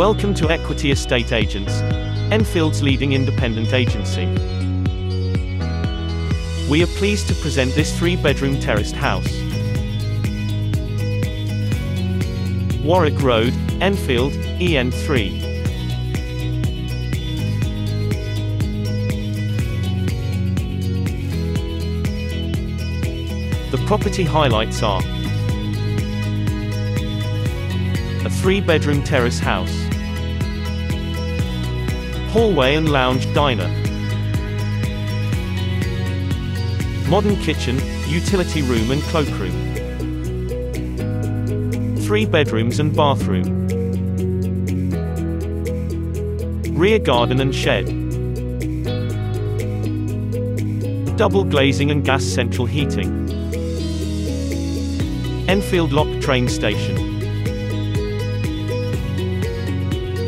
Welcome to Equity Estate Agents, Enfield's leading independent agency. We are pleased to present this three-bedroom terraced house. Warwick Road, Enfield, EN3. The property highlights are a three-bedroom terrace house, hallway and lounge diner, modern kitchen, utility room and cloakroom, three bedrooms and bathroom, rear garden and shed, double glazing and gas central heating, Enfield Lock train station.